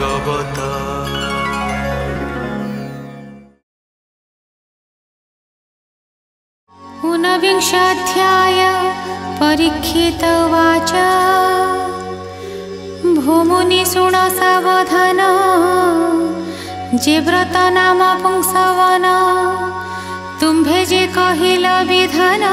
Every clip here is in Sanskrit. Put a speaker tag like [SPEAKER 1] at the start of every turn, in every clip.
[SPEAKER 1] गोवता
[SPEAKER 2] हुन परीक्षित वाचा भूमनी सुणा सवधन जेव्रत नाम फंसावाना तुम भजे कहिला विधाना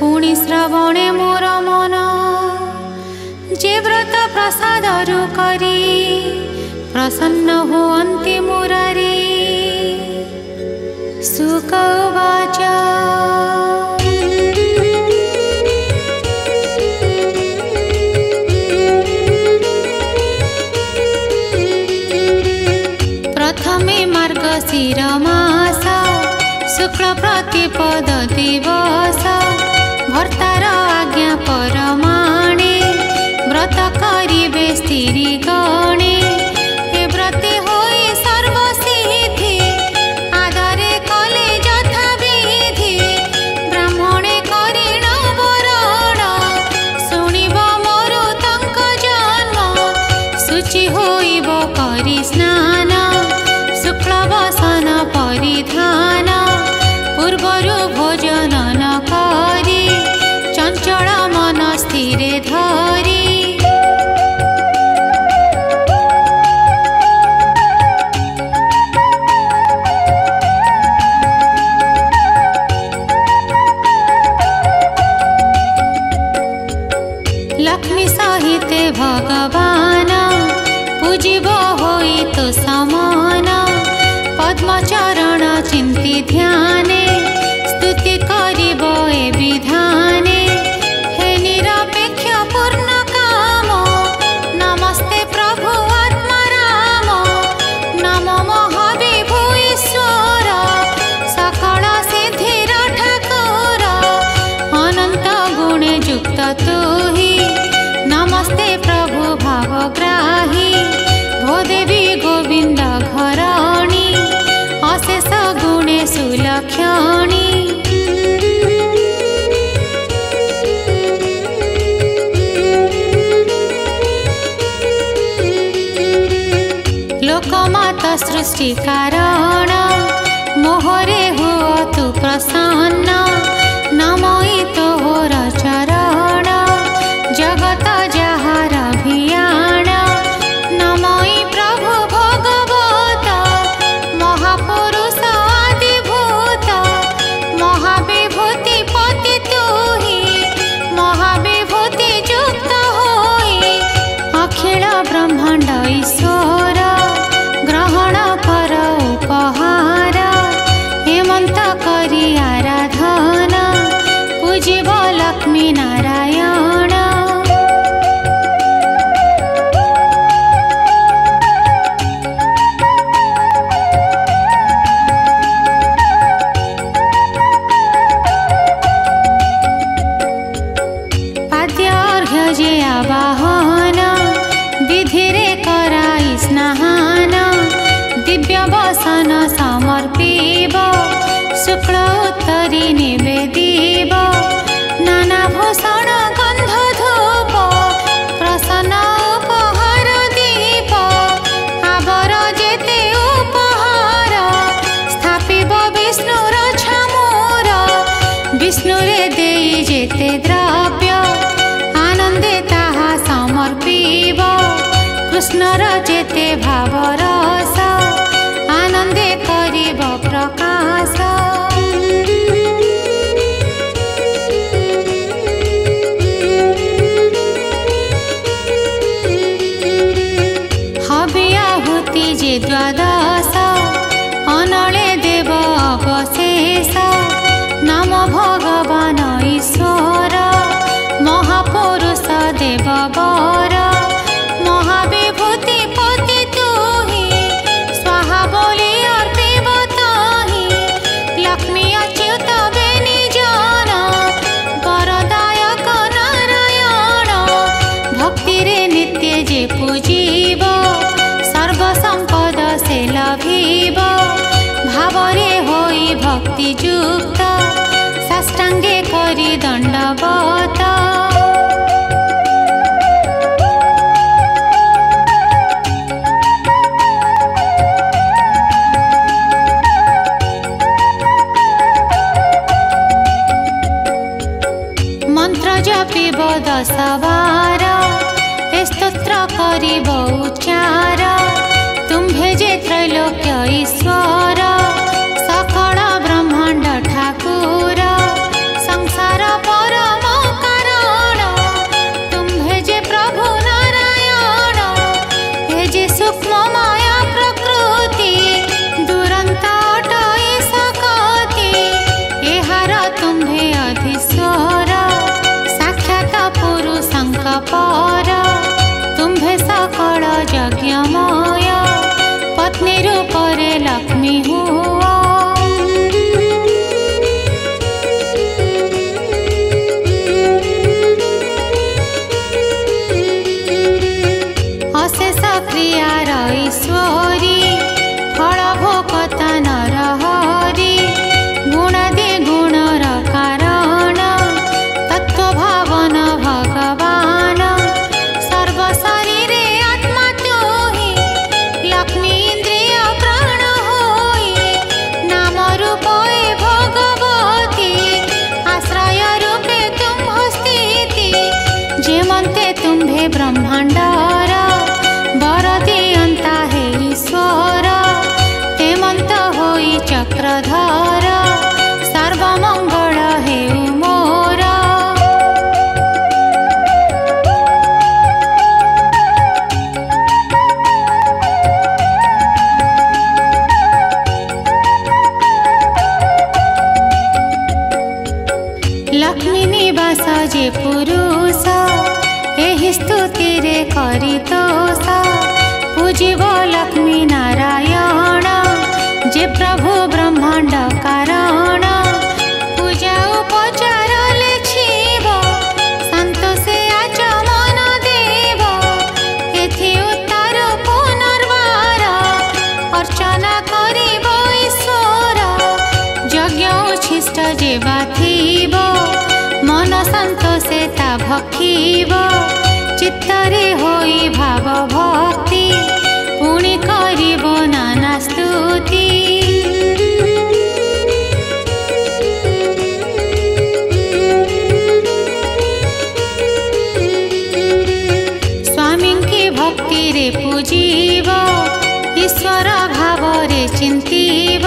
[SPEAKER 2] पुनी श्रवणे मोर मन प्रसन्न हो अन्तिमुररी सुकवाच प्रथमे शुक्ल प्रतिपद दिवस भर्तार आज्ञा परमा ଲୋକମାତା ସୃଷ୍ଟି କାରଣ ମୋହରେ ହୁଅ ତୁ ପ୍ରସନ୍ନ ନମଇ ତୋହର ଚରଣ ଜଗତ ଯାହାର ଭିଆଣ ନମଇ ପ୍ରଭୁ ଭଗବତ ମହାପୁରୁଷ ଆଦିଭୂତ ମହାବିଭୂତି ପତି ତୁହି ମହାବିଭୂତି ଯୁକ୍ତ ହୋଇ ଅଖିଳ ବ୍ରହ୍ମାଣ୍ଡ ଈଶ୍ୱର दशवार स्तोत्र करिबौ उच्चार तुम्भे जे त्रैलोक्य ईश्वरा चक्रधार ঠকিব চিত্তরে হই ভাব ভক্তি পুনি করিব নানা স্তুতি স্বামীকে ভক্তিরে পূজিব ঈশ্বর ভাবরে চিন্তিব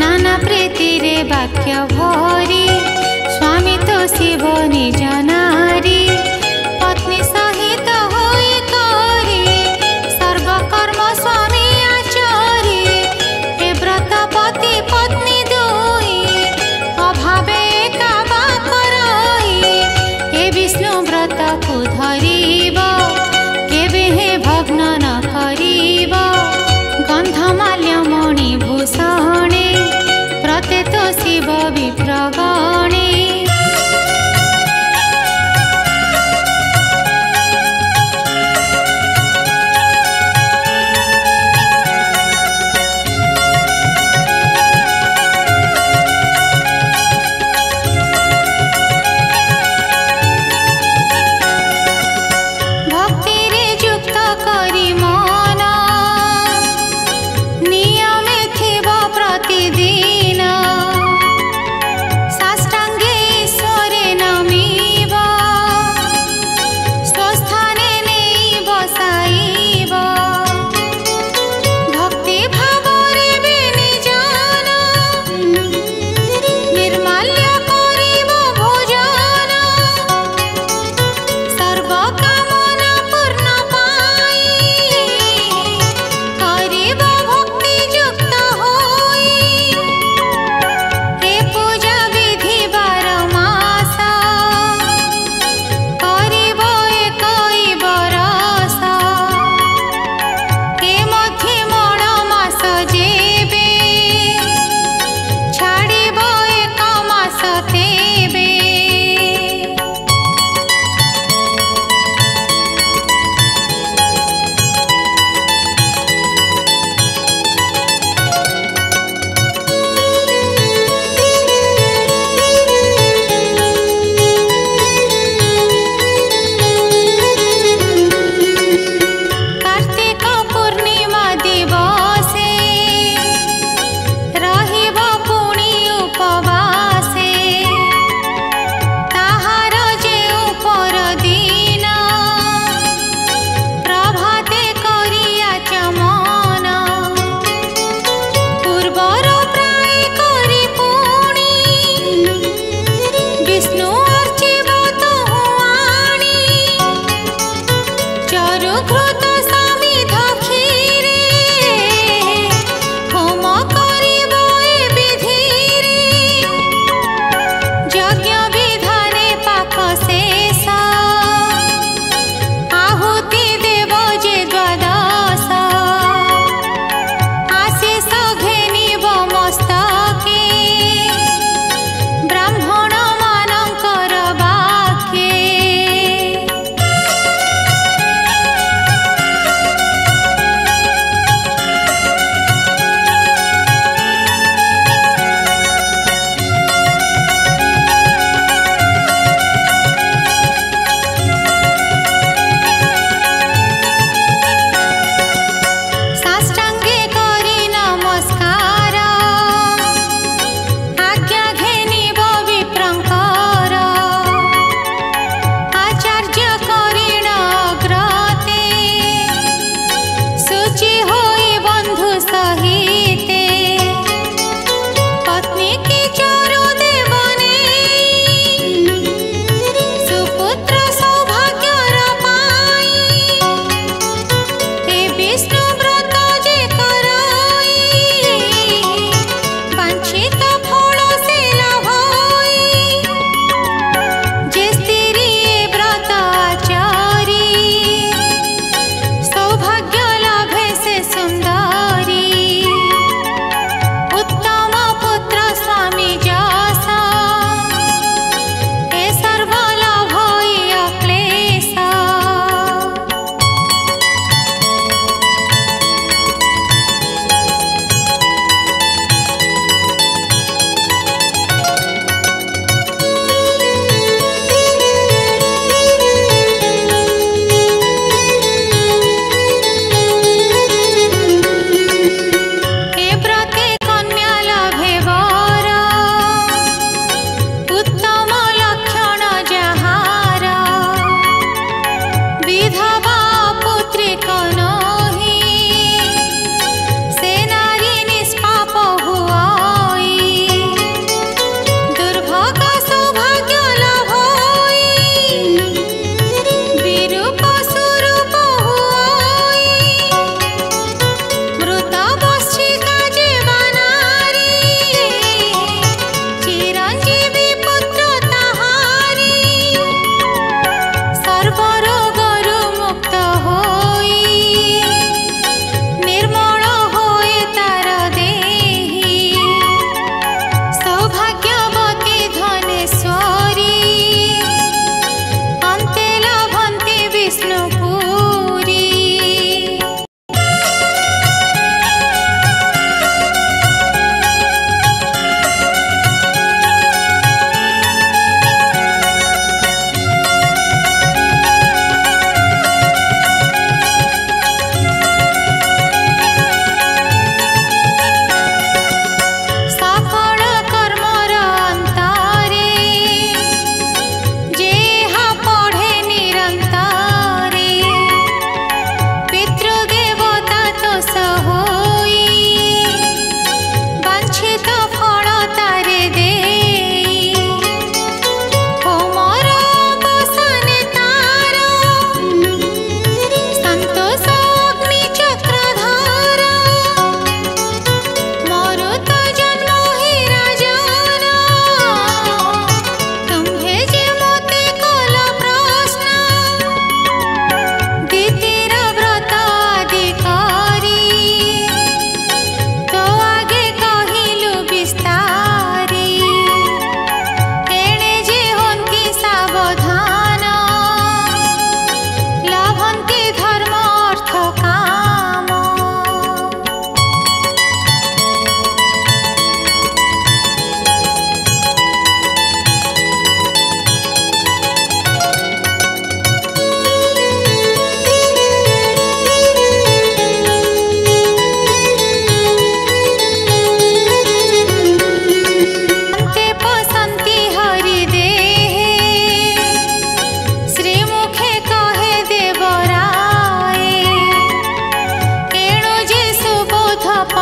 [SPEAKER 2] নানা প্রীতিরে বাক্য ভরি शिव निजना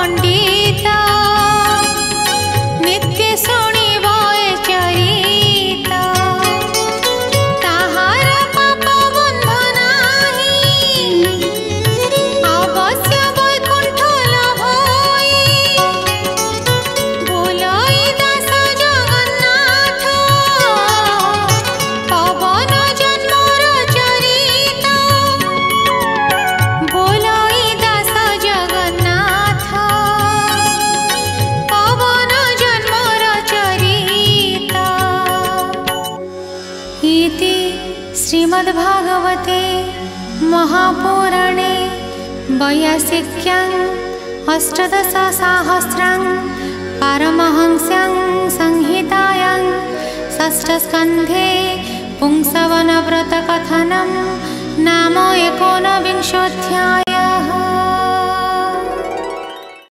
[SPEAKER 2] கொண்டே भागवते महापुराणे बयासिक्यां अष्टदशसहस्रं परमहंस्यं संहितायां षष्ठस्कन्धे पुंसवनव्रतकथनं नाम एकोनविंशोऽध्याय